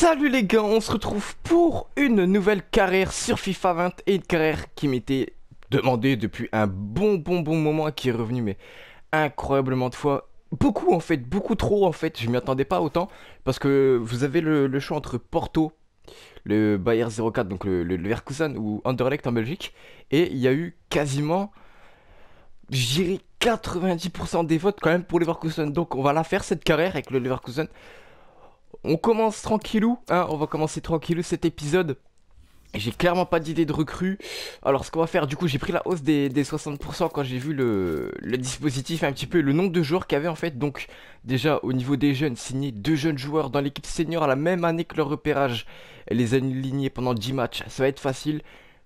Salut les gars, on se retrouve pour une nouvelle carrière sur FIFA 20 et une carrière qui m'était demandée depuis un bon bon bon moment qui est revenue mais incroyablement de fois. Beaucoup en fait, beaucoup trop en fait, je m'y attendais pas autant parce que vous avez le, choix entre Porto, le Bayer 04, donc le, le, Leverkusen ou Anderlecht en Belgique et il y a eu quasiment, je 90% des votes quand même pour Leverkusen. Donc on va la faire cette carrière avec le Leverkusen on commence tranquillou, hein, on va commencer tranquillou cet épisode. J'ai clairement pas d'idée de recrue. Alors ce qu'on va faire, du coup j'ai pris la hausse des, 60% quand j'ai vu le, dispositif un petit peu, le nombre de joueurs qu'il y avait en fait. Donc déjà au niveau des jeunes, signer deux jeunes joueurs dans l'équipe senior à la même année que leur repérage. Et les aligner pendant 10 matchs, ça va être facile.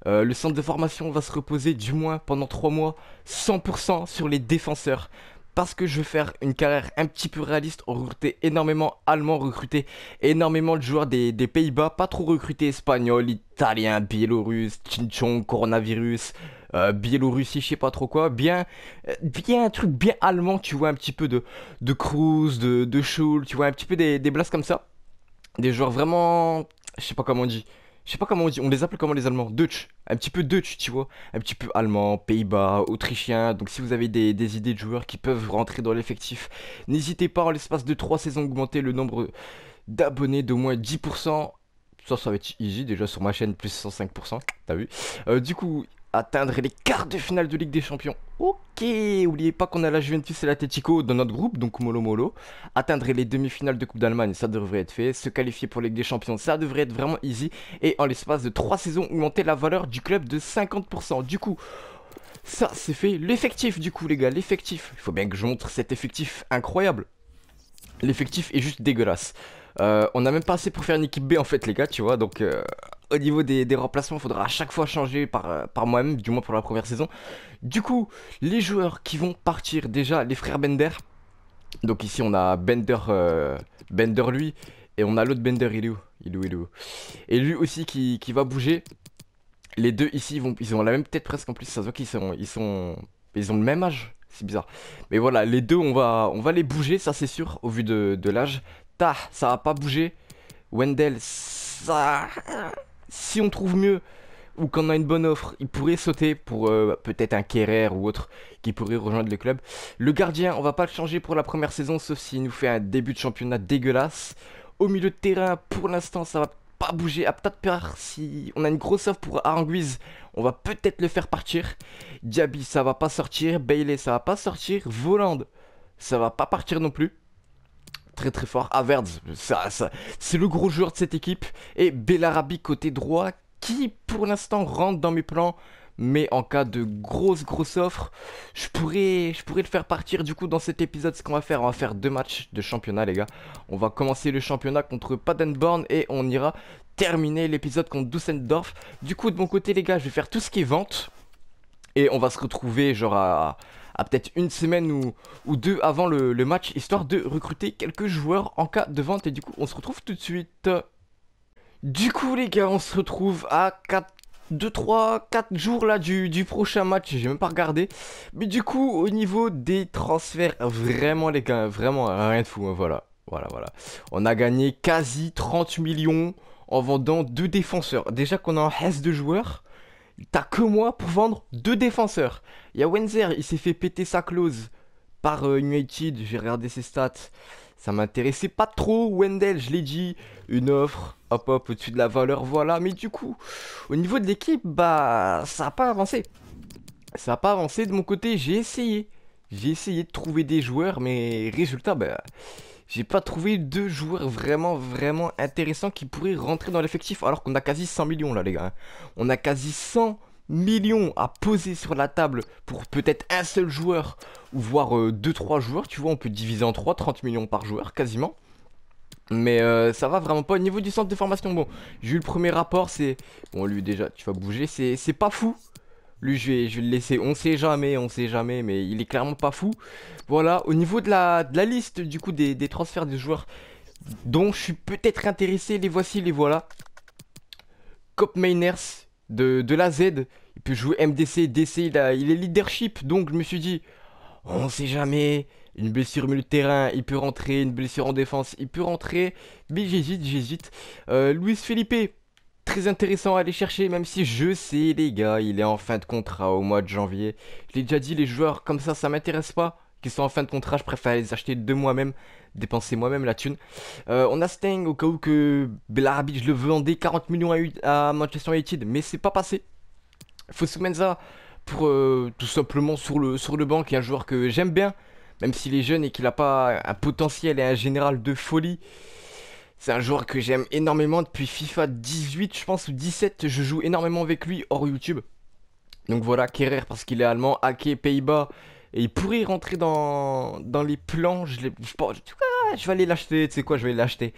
Euh, le centre de formation va se reposer du moins pendant 3 mois 100% sur les défenseurs parce que je veux faire une carrière un petit peu réaliste, recruter énormément allemand, recruter énormément de joueurs des, Pays-Bas, pas trop recruter espagnol, italien, biélorusse, chinchon, coronavirus, euh, Biélorussie, je sais pas trop quoi, bien, euh, bien un truc bien allemand, tu vois, un petit peu de, de Cruz, de, de Schul, tu vois, un petit peu des, des blasts comme ça. Des joueurs vraiment, je sais pas comment on dit, je sais pas comment on dit, on les appelle comment les Allemands? Dutch, un petit peu Dutch, tu vois, un petit peu allemand, Pays-Bas, autrichien. Donc si vous avez des, idées de joueurs qui peuvent rentrer dans l'effectif, n'hésitez pas en l'espace de 3 saisons augmenter le nombre d'abonnés d'au moins 10%. Ça, ça va être easy déjà sur ma chaîne, plus 105%, t'as vu? Euh, du coup, atteindre les quarts de finale de Ligue des Champions. Ok, oubliez pas qu'on a la Juventus et l'Atletico dans notre groupe, donc molo molo. Atteindre les demi-finales de Coupe d'Allemagne, ça devrait être fait. Se qualifier pour Ligue des Champions, ça devrait être vraiment easy. Et en l'espace de 3 saisons, augmenter la valeur du club de 50%. Du coup, ça c'est fait. L'effectif du coup les gars, l'effectif. Il faut bien que je montre cet effectif incroyable. L'effectif est juste dégueulasse. Euh, on a même pas assez pour faire une équipe B en fait les gars, tu vois. Donc euh, au niveau des, remplacements, il faudra à chaque fois changer par, euh, par moi-même, du moins pour la première saison. Du coup, les joueurs qui vont partir, déjà les frères Bender. Donc ici on a Bender, Bender lui, et on a l'autre Bender, il est où? Il est où, il est où? Et lui aussi qui, va bouger. Les deux ici, ils, vont, ils ont la même tête presque en plus, ça se voit qu'ils sont, ils sont, ils ont le même âge. C'est bizarre. Mais voilà, les deux, on va, on va les bouger, ça c'est sûr, au vu de l'âge. Ta, ça va pas bouger. Wendell, ça... Si on trouve mieux ou qu'on a une bonne offre, il pourrait sauter pour euh, peut-être un Kerrer ou autre qui pourrait rejoindre le club. Le gardien, on va pas le changer pour la première saison, sauf s'il nous fait un début de championnat dégueulasse. Au milieu de terrain, pour l'instant, ça va pas bouger. À peut-être peur si on a une grosse offre pour Aranguiz, on va peut-être le faire partir. Diaby, ça va pas sortir. Bailey, ça va pas sortir. Voland, ça va pas partir non plus très très fort. Averds, ça, ça, c'est le gros joueur de cette équipe. Et Bellarabi côté droit, qui pour l'instant rentre dans mes plans. Mais en cas de grosse grosse offre, je pourrais, je pourrais le faire partir. Du coup, dans cet épisode, ce qu'on va faire, on va faire deux matchs de championnat, les gars. On va commencer le championnat contre Padenborn et on ira terminer l'épisode contre Dusseldorf. Du coup, de mon côté, les gars, je vais faire tout ce qui est vente. Et on va se retrouver genre à, à peut-être une semaine ou, deux avant le, match, histoire de recruter quelques joueurs en cas de vente. Et du coup, on se retrouve tout de suite. Du coup, les gars, on se retrouve à 4 2, 3, 4 jours là du, du prochain match, j'ai même pas regardé. Mais du coup, au niveau des transferts, vraiment les gars, vraiment rien de fou, hein, voilà. Voilà, voilà. On a gagné quasi 30 millions en vendant deux défenseurs. Déjà qu'on a un S de joueurs, T'as que moi pour vendre deux défenseurs. Il y a Wenzer, il s'est fait péter sa clause par euh, United. J'ai regardé ses stats. Ça m'intéressait pas trop. Wendell, je l'ai dit. Une offre, hop hop, au-dessus de la valeur, voilà. Mais du coup, au niveau de l'équipe, bah, ça a pas avancé. Ça a pas avancé de mon côté. J'ai essayé. J'ai essayé de trouver des joueurs, mais résultat, bah j'ai pas trouvé deux joueurs vraiment, vraiment intéressants qui pourraient rentrer dans l'effectif. Alors qu'on a quasi 100 millions là, les gars. On a quasi 100 millions à poser sur la table pour peut-être un seul joueur ou voire 2-3 euh, joueurs. Tu vois, on peut diviser en 3, 30 millions par joueur quasiment. Mais euh, ça va vraiment pas au niveau du centre de formation. Bon, j'ai eu le premier rapport, c'est... Bon, lui déjà, tu vas bouger, c'est pas fou. Lui, je vais, je le laisser. On sait jamais, on sait jamais, mais il est clairement pas fou. Voilà, au niveau de la, liste, du coup, des, transferts des joueurs dont je suis peut-être intéressé, les voici, les voilà. Cop Mainers de, la Z. Il peut jouer MDC, DC, il, est leadership. Donc, je me suis dit, on sait jamais. Une blessure milieu de terrain, il peut rentrer. Une blessure en défense, il peut rentrer. Mais j'hésite, j'hésite. Euh, Luis Felipe, très intéressant à aller chercher, même si je sais, les gars, il est en fin de contrat au mois de janvier. Je l'ai déjà dit, les joueurs comme ça, ça m'intéresse pas. Qui sont en fin de contrat, je préfère les acheter de moi-même, dépenser moi-même la thune. Euh, on a Steng au cas où que Belarabi, je le vendais 40 millions à, Manchester United, mais c'est pas passé. Fosumenza pour euh, tout simplement sur le, sur le banc, qui est un joueur que j'aime bien, même s'il est jeune et qu'il n'a pas un potentiel et un général de folie. C'est un joueur que j'aime énormément depuis FIFA 18, je pense, ou 17. Je joue énormément avec lui hors YouTube. Donc voilà, Kerrer parce qu'il est allemand, Ake, Pays-Bas. Et il pourrait rentrer dans, les plans. Je, je, vais aller l'acheter, tu sais quoi, je vais l'acheter.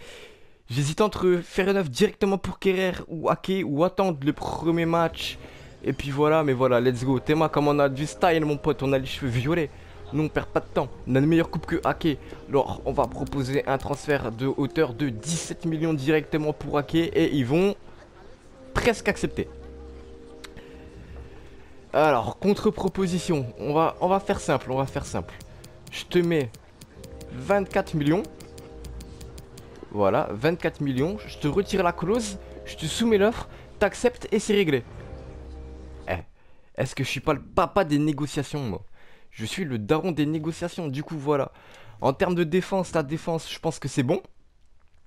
J'hésite entre faire un œuf directement pour Kerrer ou Ake ou attendre le premier match. Et puis voilà, mais voilà, let's go. Théma, comme on a du style, mon pote, on a les cheveux violets. Nous on perd pas de temps, on a une meilleure coupe que Ake. Alors on va proposer un transfert de hauteur de 17 millions directement pour Ake et ils vont presque accepter. Alors, contre-proposition, on va, on va faire simple, on va faire simple. Je te mets 24 millions. Voilà, 24 millions. Je te retire la clause, je te soumets l'offre, t'acceptes et c'est réglé. Eh, est-ce que je suis pas le papa des négociations, moi? Je suis le daron des négociations. Du coup, voilà. En termes de défense, la défense, je pense que c'est bon.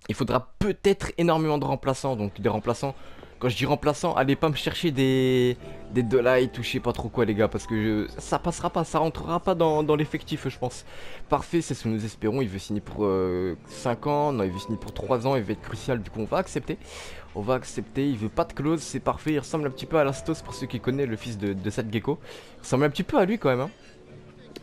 Il faudra peut-être énormément de remplaçants. Donc des remplaçants. Quand je dis remplaçants, allez pas me chercher des des delight ou je sais pas trop quoi les gars parce que ça passera pas, ça rentrera pas dans, l'effectif je pense. Parfait, c'est ce que nous espérons. Il veut signer pour 5 euh, ans, non il veut signer pour 3 ans, il va être crucial. Du coup on va accepter. On va accepter, il veut pas de clause, c'est parfait. Il ressemble un petit peu à Lastos pour ceux qui connaissent le fils de, de gecko. Il ressemble un petit peu à lui quand même. Hein.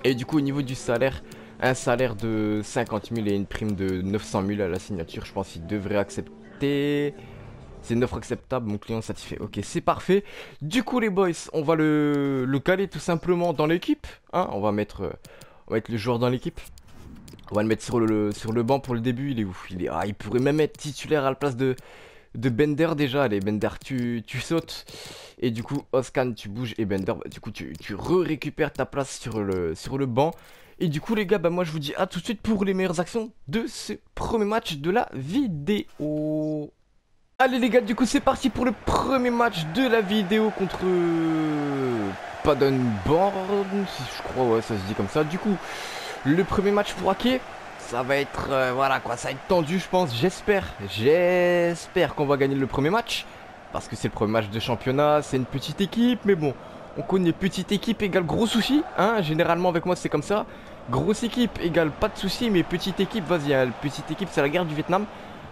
Et du coup au niveau du salaire, un salaire de 50 000 et une prime de 900 000 à la signature, je pense qu'il devrait accepter. C'est une offre acceptable, mon client satisfait. Ok, c'est parfait. Du coup les boys, on va le, le caler tout simplement dans l'équipe. Hein on, va mettre, on va mettre le joueur dans l'équipe. On va le mettre sur le, sur le banc pour le début. Il est ouf. Il, est, ah, il pourrait même être titulaire à la place de, de Bender déjà. Allez, Bender, tu, tu sautes. Et du coup, Oscan, tu bouges. Et Bender, bah, du coup, tu, tu re-récupères ta place sur le, sur le banc. Et du coup, les gars, bah, moi, je vous dis à tout de suite pour les meilleures actions de ce premier match de la vidéo. Allez, les gars, du coup, c'est parti pour le premier match de la vidéo contre Padenborn. Je crois, ouais, ça se dit comme ça. Du coup, le premier match pour hacker ça va être, euh, voilà quoi, ça va être tendu je pense, j'espère, j'espère qu'on va gagner le premier match. Parce que c'est le premier match de championnat, c'est une petite équipe, mais bon, on connaît petite équipe égale gros souci, hein, généralement avec moi c'est comme ça. Grosse équipe égale pas de souci, mais petite équipe, vas-y, hein, petite équipe c'est la guerre du Vietnam.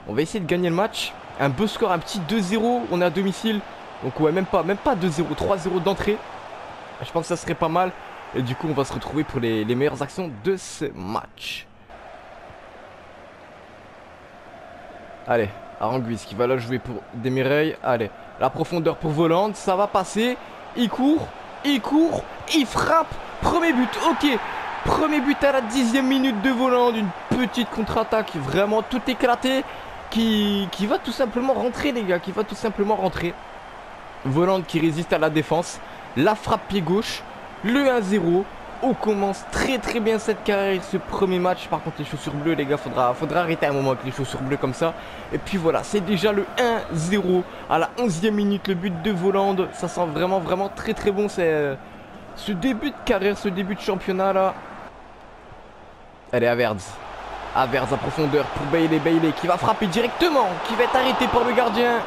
On va essayer de gagner le match, un beau score, un petit 2-0, on est à domicile. Donc ouais, même pas, même pas 2-0, 3-0 d'entrée. Je pense que ça serait pas mal. Et du coup, on va se retrouver pour les meilleures actions de ce match. Allez, Aranguis qui va la jouer pour Demireil. Allez, la profondeur pour Voland. Ça va passer. Il court. Il court. Il frappe. Premier but. Ok. Premier but à la dixième minute de Voland. Une petite contre-attaque. Vraiment tout éclaté. Qui, qui va tout simplement rentrer, les gars. Qui va tout simplement rentrer. Voland qui résiste à la défense. La frappe pied gauche. Le 1-0 on commence très très bien cette carrière, ce premier match. Par contre, les chaussures bleues, les gars, faudra, arrêter un moment avec les chaussures bleues comme ça. Et puis voilà, c'est déjà le 1-0 à la 11e minute, le but de Volande. Ça sent vraiment, vraiment très très bon. Euh, ce début de carrière, ce début de championnat là. Allez, Averds. Averds à profondeur pour Bailey. Bailey qui va frapper directement, qui va être arrêté par le gardien.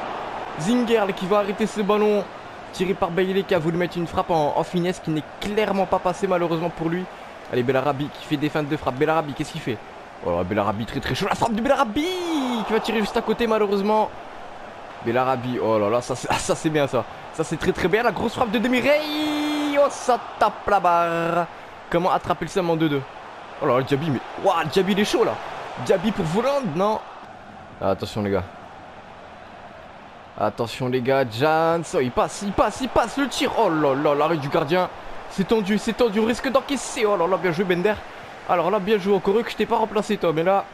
Zingerl qui va arrêter ce ballon. Tiré par Bailey qui a voulu mettre une frappe en, finesse qui n'est clairement pas passée malheureusement pour lui. Allez, Bellarabi qui fait des feintes de frappe. Bellarabi, qu'est-ce qu'il fait? Oh, Bellarabi très très chaud. La frappe de Bellarabi qui va tirer juste à côté malheureusement. Bellarabi, oh là là, ça c'est bien ça. Ça c'est très très bien. La grosse frappe de Demireil. Oh, ça tape la barre. Comment attraper le sam en 2-2 Oh là là, Diaby, mais. Waouh, Diaby il est chaud là. Diaby pour Voland, non? Ah, attention les gars. Attention les gars, Jans, oh, il passe, il passe, il passe, le tir. Oh là là, l'arrêt du gardien. C'est tendu, c'est tendu, risque d'encaisser. Oh là là, bien joué Bender. Alors là, bien joué, encore eux que je t'ai pas remplacé toi, mais là,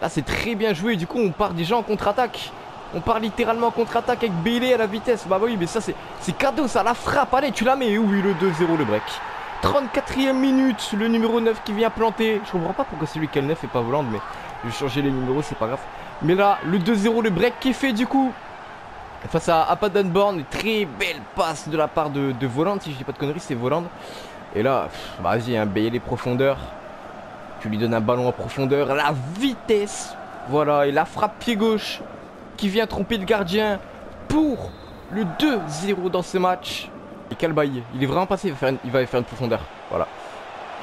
là c'est très bien joué. Du coup, on part déjà en contre-attaque. On part littéralement en contre-attaque avec Bailey à la vitesse. Bah oui, mais ça c'est cadeau, ça, la frappe. Allez, tu la mets. Oui, le 2-0, le break. 34e minute, le numéro 9 qui vient planter. Je comprends pas pourquoi c'est lui qui a le 9 et pas Voland, mais je vais changer les numéros, c'est pas grave. Mais là, le 2-0, le break qui est fait du coup. Face à Apadenborn, très belle passe de la part de, Voland, si je dis pas de conneries, c'est Voland. Et là, vas-y, hein, bailler les profondeurs. Tu lui donnes un ballon en profondeur, la vitesse. Voilà, et la frappe pied gauche qui vient tromper le gardien pour le 2-0 dans ce match. Et Calbaï, il est vraiment passé, il va faire une, une profondeur. Voilà.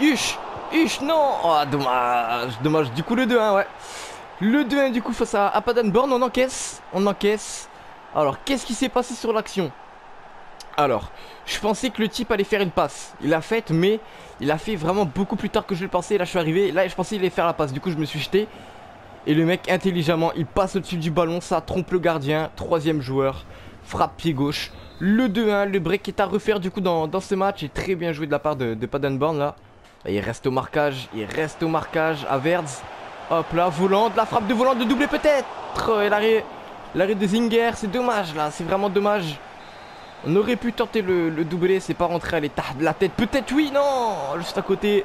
Huch Huch, non Oh, dommage Dommage. Du coup, le 2-1, ouais. Le 2-1, du coup, face à Apadanborn, on encaisse. On encaisse. Alors, qu'est-ce qui s'est passé sur l'action? Alors, je pensais que le type allait faire une passe. Il l'a faite, mais il a fait vraiment beaucoup plus tard que je le pensais. Là, je suis arrivé. Là, je pensais qu'il allait faire la passe. Du coup, je me suis jeté. Et le mec, intelligemment, il passe au-dessus du ballon. Ça trompe le gardien. Troisième joueur. Frappe pied gauche. Le 2-1. Le break est à refaire, du coup, dans, ce match. Et très bien joué de la part de, de Padenborn, là. il reste au marquage. Il reste au marquage à. Hop là, volant. La frappe de volant de doubler, peut-être. Et l'arrêt. L'arrêt de Zinger. C'est dommage, là. C'est vraiment dommage. On aurait pu tenter le, le doublé, c'est pas rentré à l'état de la tête. Peut-être oui, non Juste à côté.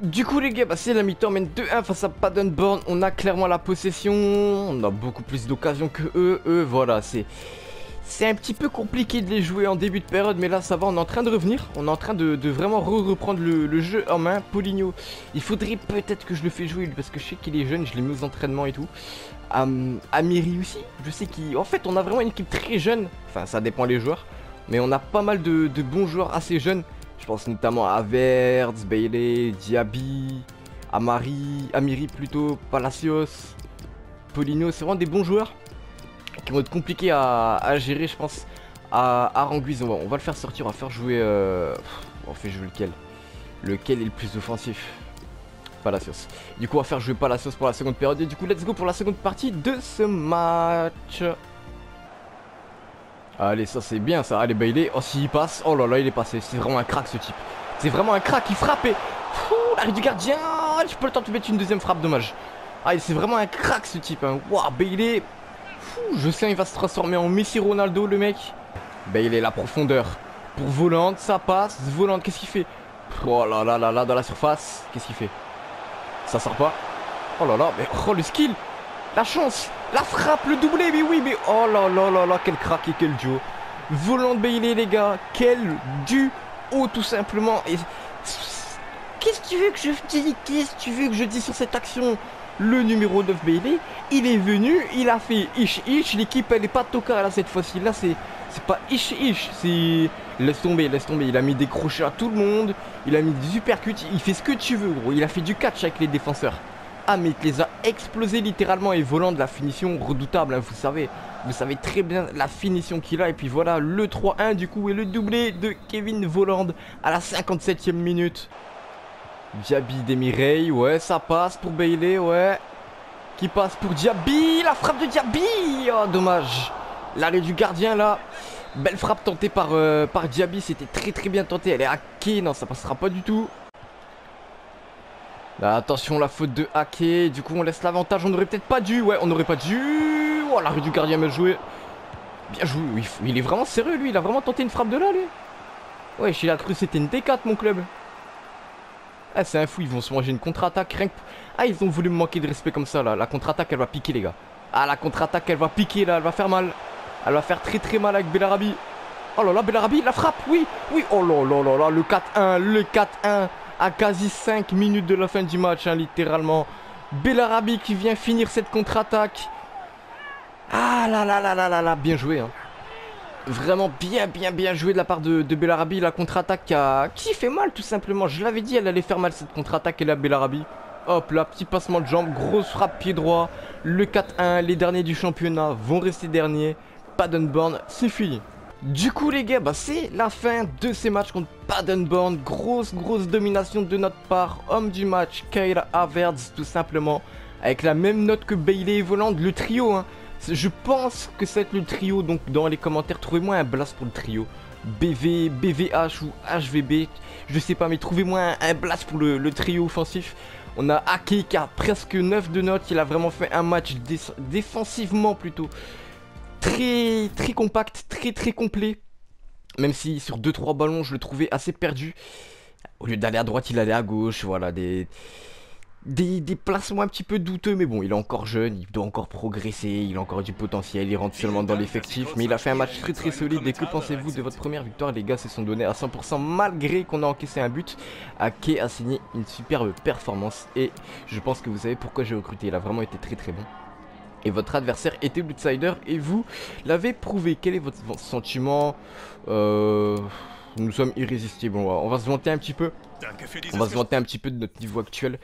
Du coup les gars, bah, c'est la mi-temps, mène 2-1 face à Padenborn. On a clairement la possession, on a beaucoup plus d'occasions que eux. Eux, voilà, c'est... C'est un petit peu compliqué de les jouer en début de période, mais là ça va, on est en train de revenir. On est en train de, vraiment reprendre le, jeu en main. Poligno, il faudrait peut-être que je le fais jouer parce que je sais qu'il est jeune, je l'ai mis aux entraînements et tout. Amiri aussi, je sais qu'en fait on a vraiment une équipe très jeune. Enfin ça dépend les joueurs. Mais on a pas mal de, bons joueurs assez jeunes. Je pense notamment à Verts, Bailey, Diaby, Amari, Amiri plutôt, Palacios, Polino. C'est vraiment des bons joueurs qui vont être compliqués à, gérer, je pense. À, à on va, le faire sortir, on va faire jouer... Euh, on fait jouer lequel? Lequel est le plus offensif? Palacios. Du coup, on va faire jouer Palacios pour la seconde période. Et du coup, let's go pour la seconde partie de ce match. Allez, ça c'est bien ça. Allez, Bailey. Oh, s'il passe. Oh là là, il est passé. C'est vraiment un crack ce type. C'est vraiment un crack. Il frappe et. l'arrêt du gardien. Je peux le temps de mettre une deuxième frappe, dommage. Ah, c'est vraiment un crack ce type. Hein. Waouh, Bailey. Je sais, il va se transformer en Messi Ronaldo, le mec. Bailey, la profondeur. Pour Volante, ça passe. Volante, qu'est-ce qu'il fait? Oh là là là là, dans la surface. Qu'est-ce qu'il fait? Ça sort pas. Oh là là, mais oh le skill la chance La frappe, le doublé, mais oui, mais oh là là là là, quel crack et quel duo Volant de Bailey, les gars, quel duo, tout simplement. Et qu'est-ce que tu veux que je dise Qu'est-ce que tu veux que je dise sur cette action? Le numéro 9 Bailey, il est venu, il a fait ish ish, l'équipe elle est pas toca là cette fois-ci. Là c'est pas ish ish, c'est laisse tomber, laisse tomber. Il a mis des crochets à tout le monde, il a mis des supercuts, il fait ce que tu veux gros. Il a fait du catch avec les défenseurs. Ah mais il les a explosés littéralement et volant de la finition redoutable, hein, vous savez. Vous savez très bien la finition qu'il a. Et puis voilà, le 3-1 du coup et le doublé de Kevin Voland à la 57e minute. Diaby Demireille, ouais, ça passe pour Bailey, ouais. Qui passe pour Diaby, la frappe de Diaby Oh, dommage. L'arrêt du gardien là. Belle frappe tentée par, euh, Diaby, c'était très très bien tenté. Elle est hackée, non, ça passera pas du tout. Bah, attention, la faute de hacker. Du coup, on laisse l'avantage. On n'aurait peut-être pas dû. Ouais, on n'aurait pas dû. Oh, la rue du gardien mal joué. Bien joué. Il est vraiment sérieux, lui. Il a vraiment tenté une frappe de là, lui. Ouais, il a cru c'était une D4, mon club. Ah, c'est un fou. Ils vont se manger une contre-attaque. Ah, ils ont voulu me manquer de respect comme ça, là. La contre-attaque, elle va piquer, les gars. Ah, la contre-attaque, elle va piquer, là. Elle va faire mal. Elle va faire très, très mal avec Belarabi. Oh là là, Belarabi, la frappe. Oui, oui. Oh là là là là. Le 4-1. Le 4-1 à quasi 5 minutes de la fin du match, hein, littéralement. Bellarabi qui vient finir cette contre-attaque. Ah là là là là là là, bien joué. Hein. Vraiment bien bien bien joué de la part de, Bellarabi. La contre-attaque qui, fait mal tout simplement. Je l'avais dit, elle allait faire mal cette contre-attaque et la Bellarabi. Hop là, petit passement de jambe, grosse frappe pied droit. Le 4-1, les derniers du championnat vont rester derniers. Padenborn, c'est fini. Du coup les gars, bah, c'est la fin de ces matchs contre Padenborn. Grosse, grosse domination de notre part. Homme du match, Kyle Havertz tout simplement. Avec la même note que Bailey et Voland, le trio. Hein. Je pense que c'est le trio, donc dans les commentaires, trouvez-moi un blast pour le trio. BV, BVH ou HVB, je sais pas, mais trouvez-moi un, blast pour le, trio offensif. On a Aki qui a presque 9 de notes, il a vraiment fait un match défensivement plutôt très très compact, très très complet. Même si sur 2-3 ballons je le trouvais assez perdu. Au lieu d'aller à droite, il allait à gauche. Voilà, des, des, des, placements un petit peu douteux. Mais bon, il est encore jeune, il doit encore progresser. Il a encore du potentiel. Il rentre seulement dans l'effectif. Mais il a fait un match très très solide. Et que pensez-vous de votre première victoire Les gars se sont donnés à 100% malgré qu'on a encaissé un but. Ake a signé une superbe performance. Et je pense que vous savez pourquoi j'ai recruté. Il a vraiment été très très bon et votre adversaire était l'outsider et vous l'avez prouvé. Quel est votre sentiment euh, nous sommes irrésistibles. On va, se vanter un petit peu. On va se vanter un petit peu de notre niveau actuel.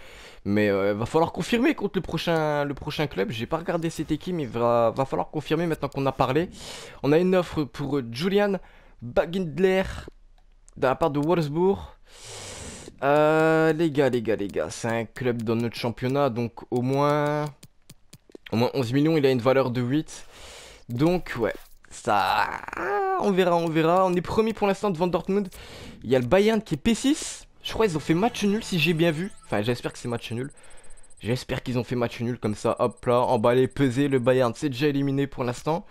Mais il euh, va falloir confirmer contre le prochain, le prochain club. J'ai pas regardé cette équipe, mais il va, falloir confirmer maintenant qu'on a parlé. On a une offre pour Julian Bagindler de la part de Wolfsburg. Euh, les gars, les gars, les gars, c'est un club dans notre championnat, donc au moins, au moins 11 millions, il a une valeur de 8. Donc ouais, ça on verra, on verra. On est promis pour l'instant devant Dortmund. Il y a le Bayern qui est P6. Je crois qu'ils ont fait match nul si j'ai bien vu. Enfin, j'espère que c'est match nul. J'espère qu'ils ont fait match nul comme ça. Hop là, emballé, pesé. Le Bayern, c'est déjà éliminé pour l'instant.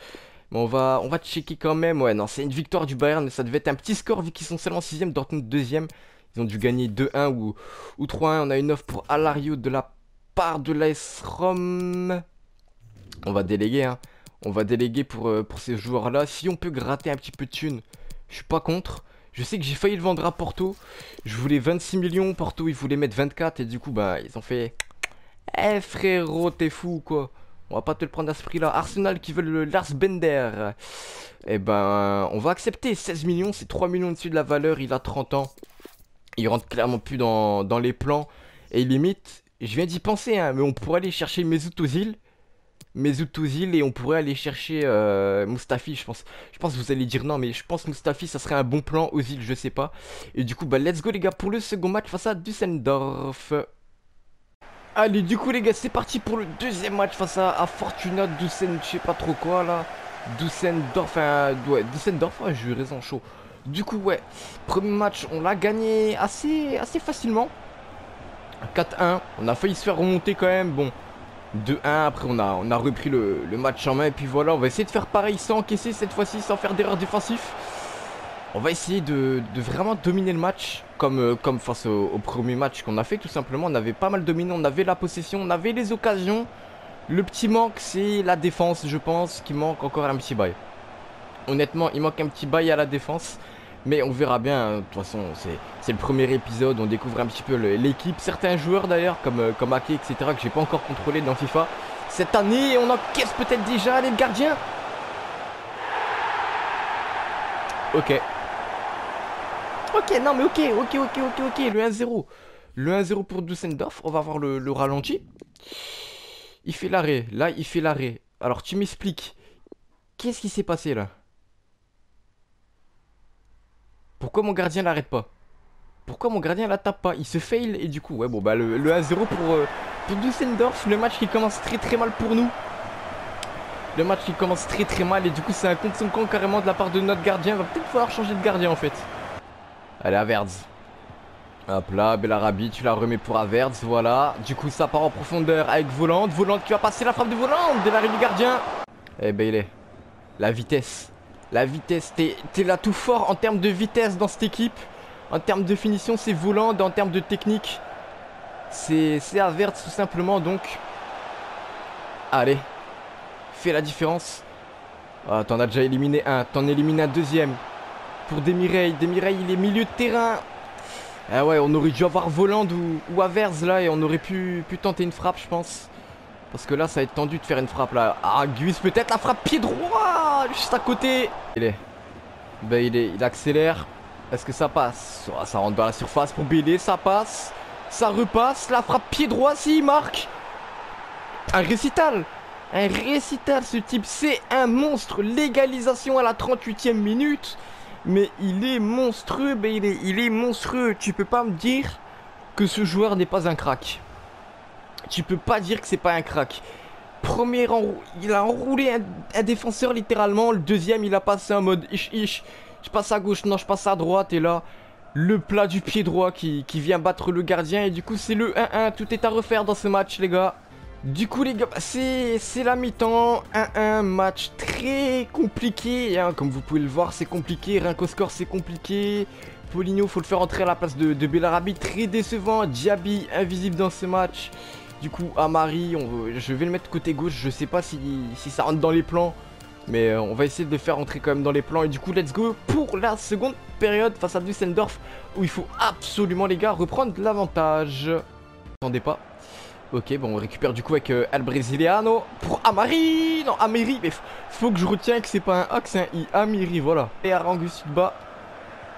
Mais on va, on va checker quand même. Ouais, non, c'est une victoire du Bayern. Mais ça devait être un petit score vu qu'ils sont seulement 6ème. Dortmund 2ème. Ils ont dû gagner 2-1 ou, ou 3-1. On a une offre pour Alario de la part de l'AS Rome. On va déléguer, hein. On va déléguer pour, euh, pour ces joueurs-là. Si on peut gratter un petit peu de thunes, je suis pas contre. Je sais que j'ai failli le vendre à Porto. Je voulais 26 millions. Porto, ils voulaient mettre 24. Et du coup, bah, ils ont fait... Eh frérot, t'es fou quoi. On va pas te le prendre à ce prix-là. Arsenal qui veut le Lars Bender. Eh ben, on va accepter 16 millions. C'est 3 millions au-dessus de la valeur. Il a 30 ans. Il rentre clairement plus dans, dans les plans. Et limite, je viens d'y penser, hein, mais on pourrait aller chercher Mesut Ozil Mesut Özil et on pourrait aller chercher euh, Mustafi, je pense. Je pense vous allez dire non, mais je pense Mustafi, ça serait un bon plan. Ozil, je sais pas. Et du coup, bah, let's go les gars pour le second match face à Düsseldorf. Allez, du coup les gars, c'est parti pour le deuxième match face à, Fortuna Düsseldorf, je sais pas trop quoi là. Düsseldorf, enfin, ouais, Düsseldorf, ouais, j'ai eu raison chaud. Du coup, ouais, premier match, on l'a gagné assez, assez facilement. 4-1, on a failli se faire remonter quand même, bon. 2-1, après on a, on a repris le, match en main et puis voilà, on va essayer de faire pareil sans encaisser cette fois-ci, sans faire d'erreur défensif. On va essayer de, vraiment dominer le match comme, euh, comme face au, premier match qu'on a fait tout simplement. On avait pas mal dominé, on avait la possession, on avait les occasions. Le petit manque c'est la défense je pense qui manque encore un petit bail. Honnêtement il manque un petit bail à la défense. Mais on verra bien, hein. de toute façon, c'est le premier épisode, on découvre un petit peu l'équipe. Certains joueurs d'ailleurs, comme, euh, comme Ake, etc., que j'ai pas encore contrôlé dans FIFA. Cette année, on encaisse peut-être déjà les gardiens. Ok. Ok, non mais ok, ok, ok, ok, ok, le 1-0. Le 1-0 pour Düsseldorf, on va voir le, le ralenti. Il fait l'arrêt, là il fait l'arrêt. Alors tu m'expliques, qu'est-ce qui s'est passé là? Pourquoi mon gardien l'arrête pas? Pourquoi mon gardien la tape pas? Il se fail et du coup, ouais, bon, bah le, 1-0 pour, euh, pour Düsseldorf. Le match qui commence très très mal pour nous. Le match qui commence très très mal et du coup, c'est un compte son carrément de la part de notre gardien. Va peut-être falloir changer de gardien en fait. Allez, Averz. Hop là, Bellarabi, tu la remets pour Averz, voilà. Du coup, ça part en profondeur avec Volante. Volante qui va passer la frappe de Volante de l'arrêt du gardien. Eh ben, il est. La vitesse. La vitesse, t'es là tout fort en termes de vitesse dans cette équipe. En termes de finition, c'est volant. En termes de technique, c'est Avert tout simplement. Donc, allez, fais la différence. Ah, t'en as déjà éliminé un. T'en élimines un deuxième. Pour Demireille. Demireille, il est milieu de terrain. Ah ouais, on aurait dû avoir Voland ou, ou Averse là et on aurait pu, pu tenter une frappe, je pense. Parce que là, ça va être tendu de faire une frappe là. Ah, Gus peut-être la frappe pied droit juste à côté. Il est. Ben, il, est, il accélère. Est-ce que ça passe? Oh, Ça rentre dans la surface pour BD, ça passe. Ça repasse. La frappe pied droit, s'il marque. Un récital. Un récital, ce type. C'est un monstre. Légalisation à la 38e minute. Mais il est monstrueux. Ben, il est, il est monstrueux. Tu peux pas me dire que ce joueur n'est pas un crack. Tu peux pas dire que c'est pas un crack. Premier il a enroulé un, défenseur littéralement. Le deuxième, il a passé en mode ish ish. Je passe à gauche, non, je passe à droite. Et là, le plat du pied droit qui, vient battre le gardien. Et du coup, c'est le 1-1. Tout est à refaire dans ce match, les gars. Du coup, les gars, c'est la mi-temps. 1-1, match très compliqué. Hein. Comme vous pouvez le voir, c'est compliqué. Rien qu'au score, c'est compliqué. Poligno, faut le faire entrer à la place de, de Bellarabi. Très décevant. Diaby, invisible dans ce match. Du coup, Amari, je vais le mettre côté gauche. Je sais pas si, ça rentre dans les plans. Mais euh, on va essayer de le faire rentrer quand même dans les plans. Et du coup, let's go pour la seconde période face à Düsseldorf. Où il faut absolument, les gars, reprendre l'avantage. Attendez pas. Ok, bon, on récupère du coup avec euh, El Brasiliano pour Amari. Non, Amiri, mais faut que je retiens que c'est pas un A, c'est un I. Amiri, voilà. Et Arangus bas.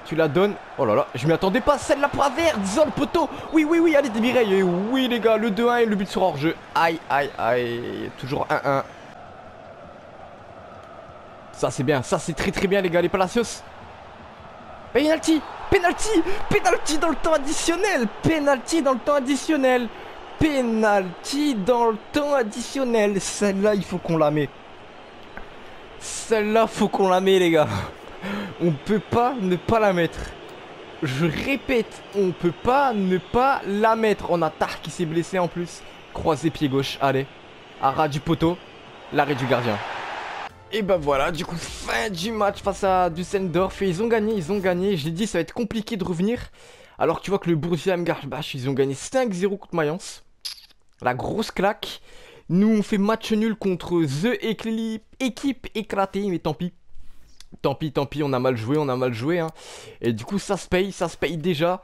Tu la donnes. Oh là là, je m'y attendais pas. Celle-là pour vert, disons le. Oui, oui, oui, allez, Mireille. Oui, les gars, le 2-1 et le but sur hors-jeu. Aïe, aïe, aïe. Toujours 1-1. Ça, c'est bien. Ça, c'est très, très bien, les gars, les Palacios. Penalty Penalty Penalty dans le temps additionnel Penalty dans le temps additionnel Penalty dans le temps additionnel Celle-là, il faut qu'on la met. Celle-là, faut qu'on la met, les gars. On peut pas ne pas la mettre. Je répète, on peut pas ne pas la mettre. On a Tar qui s'est blessé en plus. Croisé pied gauche, allez. Arrêt du poteau, l'arrêt du gardien. Et bah voilà, du coup, fin du match face à Düsseldorf. Et ils ont gagné, ils ont gagné. J'ai dit, ça va être compliqué de revenir. Alors tu vois que le Borussia Mönchengladbach, ils ont gagné 5-0 contre Mayence. La grosse claque. Nous, on fait match nul contre The Équipe éclatée, mais tant pis. Tant pis, tant pis, on a mal joué, on a mal joué. Hein. Et du coup, ça se paye, ça se paye déjà.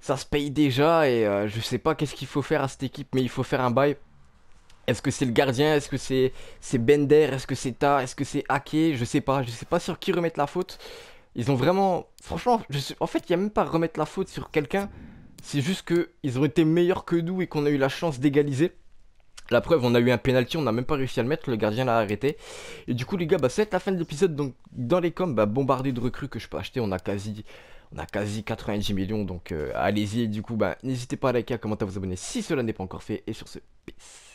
Ça se paye déjà. Et euh, je sais pas qu'est-ce qu'il faut faire à cette équipe, mais il faut faire un bail. Est-ce que c'est le gardien? Est-ce que c'est Bender? Est-ce que c'est Ta Est-ce que c'est Ake? Je sais pas. Je sais pas sur qui remettre la faute. Ils ont vraiment... Franchement, en fait, il n'y a même pas à remettre la faute sur quelqu'un. C'est juste qu'ils ont été meilleurs que nous et qu'on a eu la chance d'égaliser. La preuve, on a eu un penalty, on n'a même pas réussi à le mettre, le gardien l'a arrêté. Et du coup, les gars, bah, c'est la fin de l'épisode. Donc, dans les coms, bah, bombardé de recrues que je peux acheter. On a quasi, on a quasi 90 millions. Donc, euh, allez-y. Du coup, bah, n'hésitez pas à liker, à commenter, à vous abonner si cela n'est pas encore fait. Et sur ce, peace.